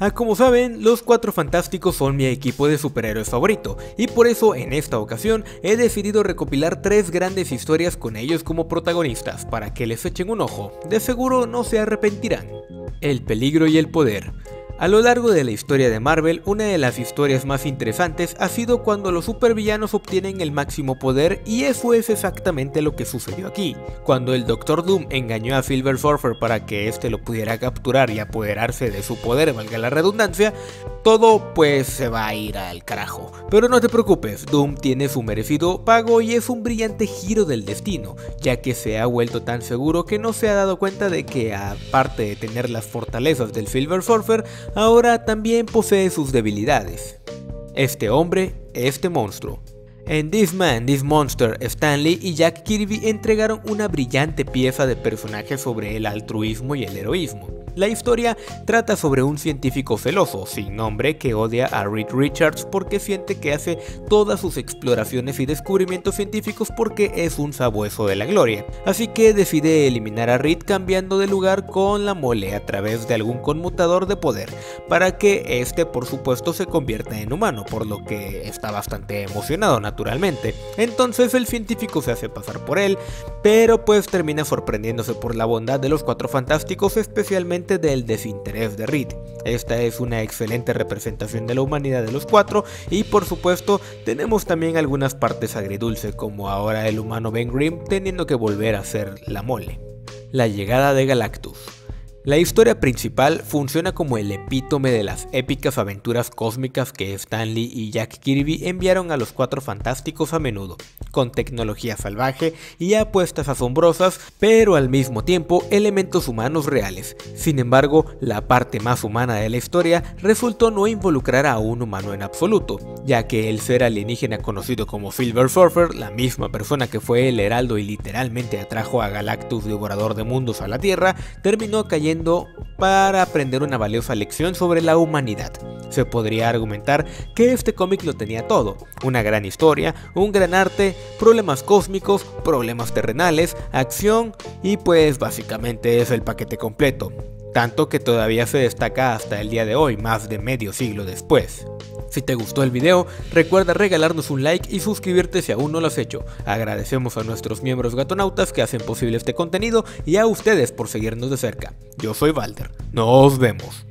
Ah, como saben, los Cuatro Fantásticos son mi equipo de superhéroes favorito, y por eso en esta ocasión he decidido recopilar tres grandes historias con ellos como protagonistas, para que les echen un ojo, de seguro no se arrepentirán. El peligro y el poder. A lo largo de la historia de Marvel, una de las historias más interesantes ha sido cuando los supervillanos obtienen el máximo poder y eso es exactamente lo que sucedió aquí. Cuando el Doctor Doom engañó a Silver Surfer para que éste lo pudiera capturar y apoderarse de su poder, valga la redundancia, todo pues se va a ir al carajo. Pero no te preocupes, Doom tiene su merecido pago y es un brillante giro del destino, ya que se ha vuelto tan seguro que no se ha dado cuenta de que aparte de tener las fortalezas del Silver Surfer, ahora también posee sus debilidades. Este hombre, este monstruo. En This Man, This Monster, Stanley y Jack Kirby entregaron una brillante pieza de personaje sobre el altruismo y el heroísmo. La historia trata sobre un científico celoso, sin nombre, que odia a Reed Richards porque siente que hace todas sus exploraciones y descubrimientos científicos porque es un sabueso de la gloria. Así que decide eliminar a Reed cambiando de lugar con la mole a través de algún conmutador de poder, para que este por supuesto se convierta en humano, por lo que está bastante emocionado naturalmente. Entonces el científico se hace pasar por él, pero pues termina sorprendiéndose por la bondad de los cuatro fantásticos, especialmente del desinterés de Reed. Esta es una excelente representación de la humanidad de los cuatro y por supuesto tenemos también algunas partes agridulce como ahora el humano Ben Grimm teniendo que volver a ser la mole. La llegada de Galactus. La historia principal funciona como el epítome de las épicas aventuras cósmicas que Stan Lee y Jack Kirby enviaron a los Cuatro Fantásticos a menudo, con tecnología salvaje y apuestas asombrosas, pero al mismo tiempo elementos humanos reales. Sin embargo, la parte más humana de la historia resultó no involucrar a un humano en absoluto, ya que el ser alienígena conocido como Silver Surfer, la misma persona que fue el heraldo y literalmente atrajo a Galactus devorador de mundos a la Tierra, terminó cayendo para aprender una valiosa lección sobre la humanidad. Se podría argumentar que este cómic lo tenía todo, una gran historia, un gran arte, problemas cósmicos, problemas terrenales, acción y pues básicamente es el paquete completo, tanto que todavía se destaca hasta el día de hoy, más de medio siglo después. Si te gustó el video, recuerda regalarnos un like y suscribirte si aún no lo has hecho. Agradecemos a nuestros miembros gatonautas que hacen posible este contenido y a ustedes por seguirnos de cerca. Yo soy Walter. Nos vemos.